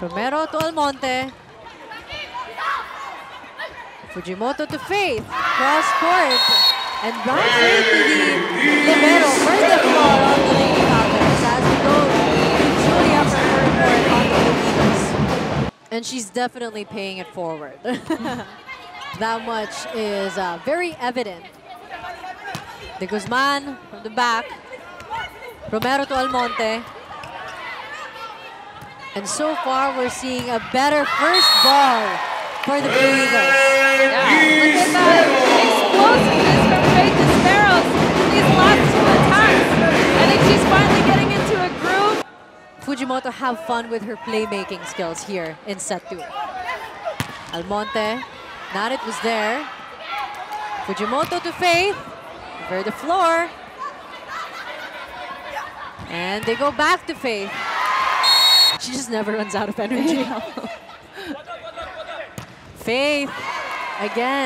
Romero to Almonte. Fujimoto to Faith. Cross court. And Brown Faith to the libero for the floor on the counters as we go Julia for her court on the Filipinos. And she's definitely paying it forward. that much is uh, very evident. De Guzman from the back. Romero to Almonte. And so far, we're seeing a better first ball for the Blue Eagles. Yeah, look at that explosiveness from Faith these last two attacks. I think she's finally getting into a groove. Fujimoto have fun with her playmaking skills here in set two. Almonte, Narit was there. Fujimoto to Faith, over the floor. And they go back to Faith. She just never runs out of energy. Faith, again,